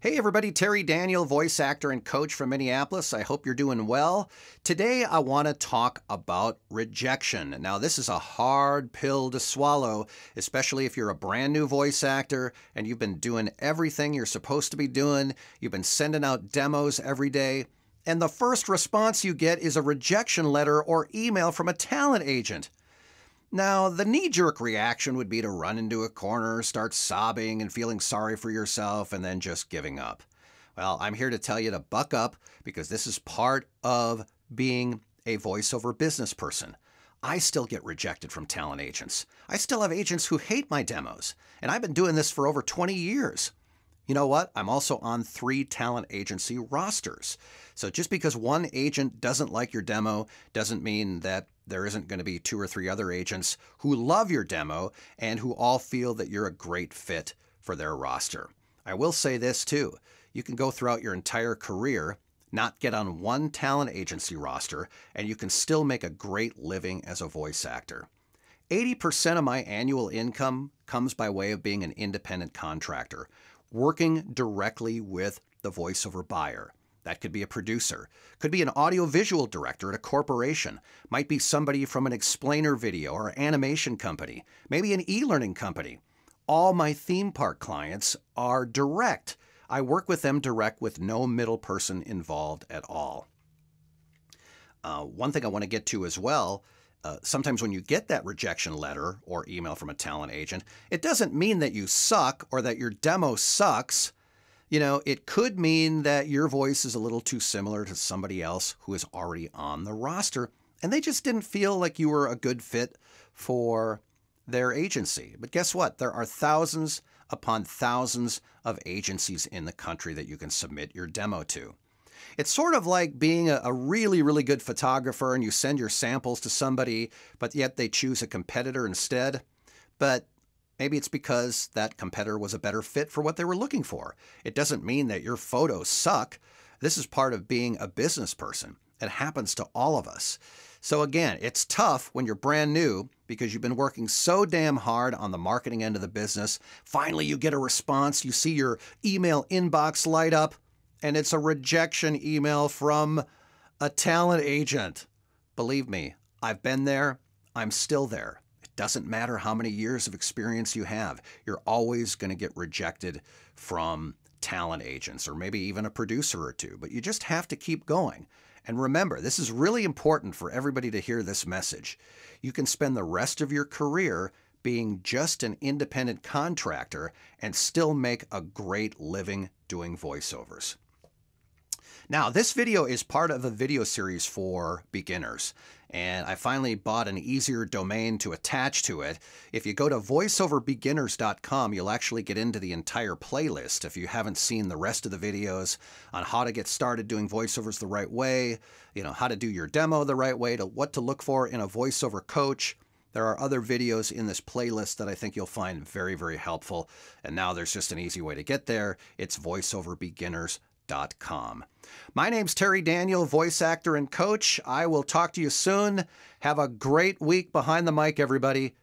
Hey everybody, Terry Daniel, voice actor and coach from Minneapolis. I hope you're doing well. Today I want to talk about rejection. Now, this is a hard pill to swallow, especially if you're a brand new voice actor and you've been doing everything you're supposed to be doing. You've been sending out demos every day. And the first response you get is a rejection letter or email from a talent agent. Now, the knee jerk reaction would be to run into a corner, start sobbing and feeling sorry for yourself, and then just giving up. Well, I'm here to tell you to buck up because this is part of being a voiceover business person. I still get rejected from talent agents. I still have agents who hate my demos, and I've been doing this for over 20 years. You know what? I'm also on three talent agency rosters. So just because one agent doesn't like your demo doesn't mean that there isn't going to be two or three other agents who love your demo and who all feel that you're a great fit for their roster. I will say this too you can go throughout your entire career, not get on one talent agency roster, and you can still make a great living as a voice actor. 80% of my annual income comes by way of being an independent contractor, working directly with the voiceover buyer. That could be a producer, could be an audiovisual director at a corporation, might be somebody from an explainer video or animation company, maybe an e learning company. All my theme park clients are direct. I work with them direct with no middle person involved at all. Uh, one thing I want to get to as well uh, sometimes when you get that rejection letter or email from a talent agent, it doesn't mean that you suck or that your demo sucks you know, it could mean that your voice is a little too similar to somebody else who is already on the roster, and they just didn't feel like you were a good fit for their agency. But guess what? There are thousands upon thousands of agencies in the country that you can submit your demo to. It's sort of like being a, a, really, really good photographer and you send your samples to somebody, but yet they choose a competitor instead. But Maybe it's because that competitor was a better fit for what they were looking for. It doesn't mean that your photos suck. This is part of being a business person. It happens to all of us. So, again, it's tough when you're brand new because you've been working so damn hard on the marketing end of the business. Finally, you get a response, you see your email inbox light up, and it's a rejection email from a talent agent. Believe me, I've been there, I'm still there. It doesn't matter how many years of experience you have, you're always going to get rejected from talent agents or maybe even a producer or two, but you just have to keep going. And remember, this is really important for everybody to hear this message. You can spend the rest of your career being just an independent contractor and still make a great living doing voiceovers. Now, this video is part of a video series for beginners, and I finally bought an easier domain to attach to it. If you go to voiceoverbeginners.com, you'll actually get into the entire playlist if you haven't seen the rest of the videos on how to get started doing voiceovers the right way, you know, how to do your demo the right way, to what to look for in a voiceover coach. There are other videos in this playlist that I think you'll find very, very helpful. And now there's just an easy way to get there. It's voiceoverbeginners.com com. My name's Terry Daniel, voice actor and coach. I will talk to you soon. Have a great week behind the mic, everybody.